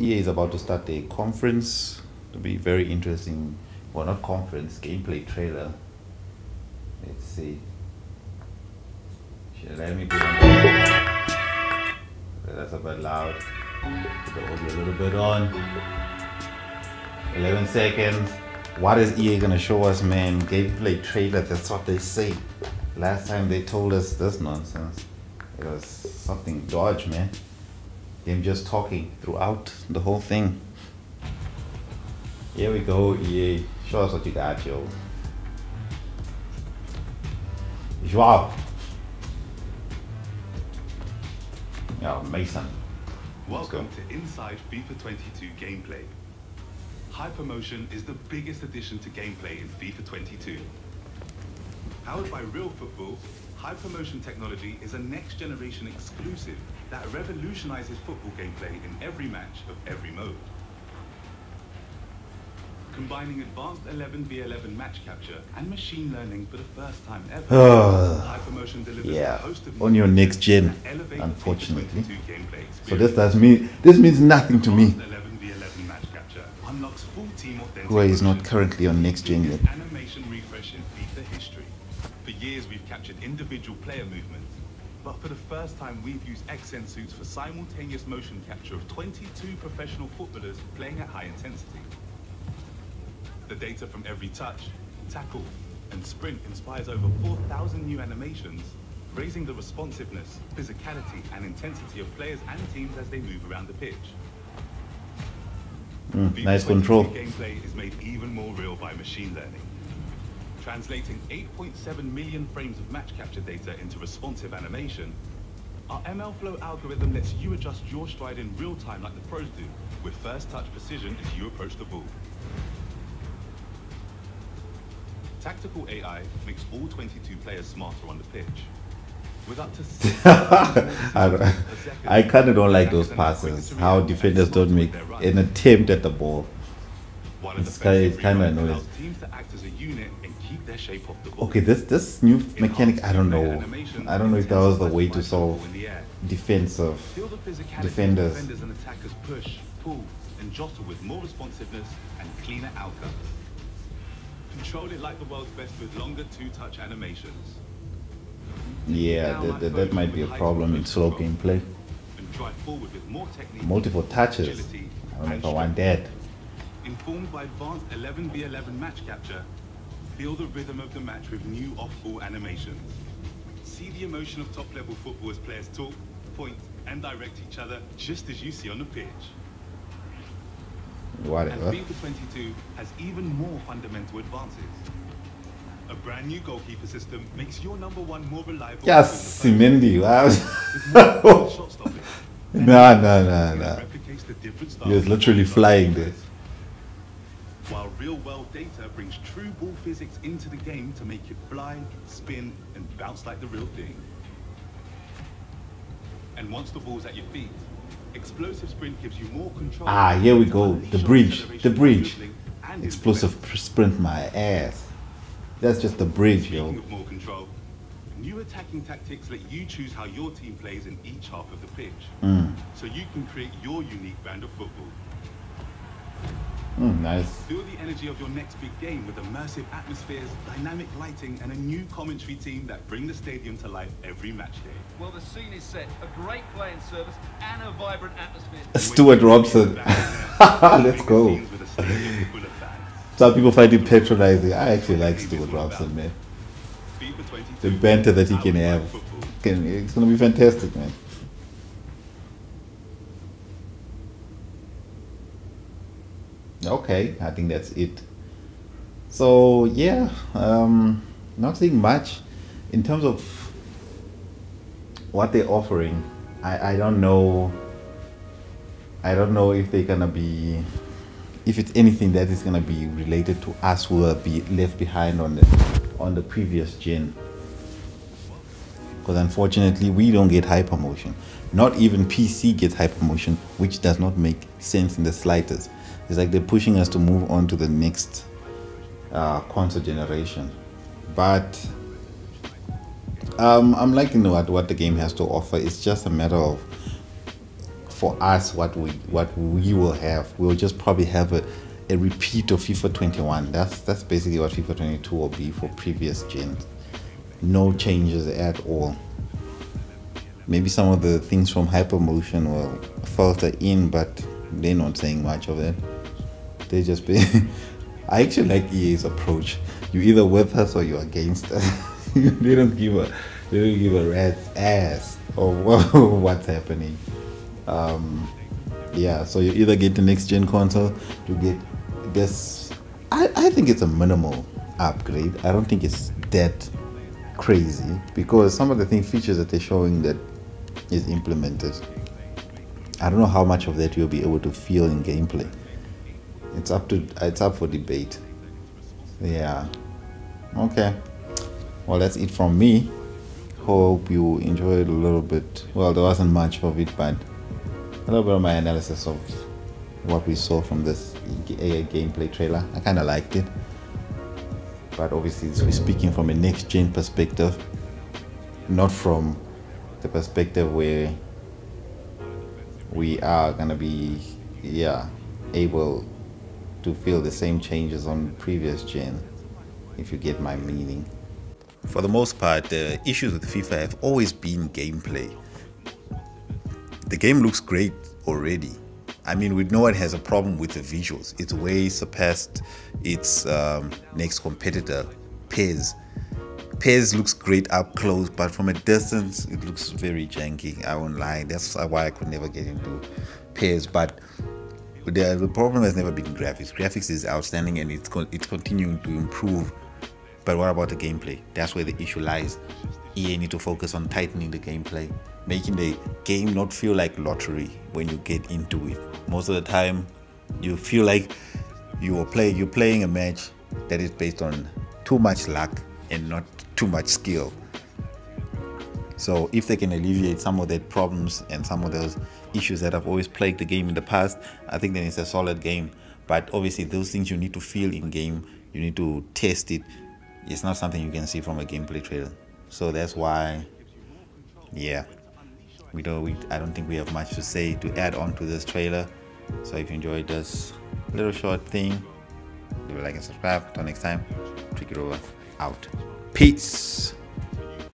EA is about to start a conference to be very interesting. Well, not conference, gameplay trailer. Let's see. Should let me put on That's a bit loud. Put the audio a little bit on. 11 seconds. What is EA gonna show us, man? Gameplay trailer, that's what they say. Last time they told us this nonsense. It was something dodge, man. Them just talking throughout the whole thing. Here we go, EA. Show us what you got, yo. Joao. Yeah, Mason. Welcome to Inside FIFA 22 gameplay. Hypermotion is the biggest addition to gameplay in FIFA 22. Powered by real football, Hypermotion technology is a next generation exclusive that revolutionizes football gameplay in every match of every mode. Combining advanced 11v11 match capture and machine learning for the first time ever, ah, Hypermotion delivers Yeah, a host of on your next gen, features that elevate the FIFA unfortunately. So this does mean this means nothing to me. 11v11 match capture unlocks full team Who is not currently on next gen yet. Animation refresh in FIFA history. For years we've captured individual player movements, but for the first time we've used Xsens suits for simultaneous motion capture of 22 professional footballers playing at high intensity. The data from every touch, tackle, and sprint inspires over 4,000 new animations, raising the responsiveness, physicality, and intensity of players and teams as they move around the pitch. Mm, nice control. Gameplay is made even more real by machine learning. Translating 8.7 million frames of match capture data into responsive animation, our MLflow algorithm lets you adjust your stride in real time like the pros do, with first touch precision as you approach the ball. Tactical AI makes all 22 players smarter on the pitch. I, I kind of don't like those passes. How defenders don't make an attempt at the ball. It's kinda- it's kinda annoying. allows teams to act as a unit and keep their shape off the ball. Okay, this this new mechanic, I don't know. I don't know if that was the way to solve defensive. Defenders. of and and jostle with more responsiveness and cleaner outcomes. Control it like the world's best with longer two-touch animations. Yeah, that, that, that might be a problem in slow gameplay. And drive forward with more technique, Multiple touches. I don't know if I want that. Informed by advanced 11v11 match capture, feel the rhythm of the match with new off-ball animations. See the emotion of top-level football as players talk, point, and direct each other just as you see on the pitch. And FIFA 22 has even more fundamental advances. A brand new goalkeeper system makes your number one more reliable. Yes, Simendi. Wow. opponent, with more shot stopping. And Nah, nah, nah, nah. replicates the different He was literally flying there. While real-world data brings true ball physics into the game to make it fly, spin, and bounce like the real thing. And once the ball's at your feet, explosive sprint gives you more control. Ah, here we go. The bridge. The bridge. Explosive sprint my ass. That's just the bridge, Speaking yo. of more control, new attacking tactics let you choose how your team plays in each half of the pitch. Mm. So you can create your unique brand of football. Mm, nice. Feel the energy of your next big game with immersive atmospheres, dynamic lighting, and a new commentary team that bring the stadium to life every match day. Well, the scene is set. A great playing service and a vibrant atmosphere. Stuart Robson. Let's go. Scenes with a stadium full of fans. Some people find it patronizing. I actually like Stuart Robson, man. FIFA 22 The banter that he can have. Can, it's gonna be fantastic, man. Okay, I think that's it. So yeah, um, not seeing much in terms of what they're offering. I, I don't know. I don't know if they're gonna be, if it's anything that is gonna be related to us who will be left behind on the on the previous gen because unfortunately we don't get hypermotion. Not even PC gets hypermotion, which does not make sense in the slightest. It's like they're pushing us to move on to the next uh, console generation. But um, I'm liking what what the game has to offer. It's just a matter of for us what we what we will have. We'll just probably have a, a repeat of FIFA 21. That's that's basically what FIFA 22 will be for previous gens. No changes at all. Maybe some of the things from Hypermotion will filter in, but they're not saying much of it. They just be. I actually like EA's approach. You either with us or you're against us. they don't give a they don't give a rat's ass of what's happening. Um, yeah, so you either get the next gen console, you get this. I, I think it's a minimal upgrade. I don't think it's that crazy because some of the thing features that they're showing that is implemented. I don't know how much of that you'll be able to feel in gameplay. It's up to it's up for debate. Yeah. Okay. Well, that's it from me. Hope you enjoyed a little bit. Well, there wasn't much of it, but a little bit of my analysis of what we saw from this gameplay trailer. I kind of liked it, but obviously, we're speaking from a next gen perspective, not from the perspective where we are gonna be, yeah, able to feel the same changes on previous gen, if you get my meaning. For the most part, the issues with FIFA have always been gameplay. The game looks great already. I mean, we know it has a problem with the visuals. It's way surpassed its um, next competitor, PES. PES looks great up close, but from a distance, it looks very janky. I won't lie. That's why I could never get into PES. But the, the problem has never been graphics. Graphics is outstanding and it's, it's continuing to improve. But what about the gameplay? That's where the issue lies. EA need to focus on tightening the gameplay, making the game not feel like lottery when you get into it. Most of the time, you feel like you are play you're playing a match that is based on too much luck and not too much skill. So if they can alleviate some of that problems and some of those issues that have always plagued the game in the past, I think then it's a solid game. But obviously those things you need to feel in game, you need to test it. It's not something you can see from a gameplay trailer. So that's why, yeah, we don't. We, I don't think we have much to say to add on to this trailer. So if you enjoyed this little short thing, leave a like and subscribe. Until next time, Tricky Rover. Out. Peace.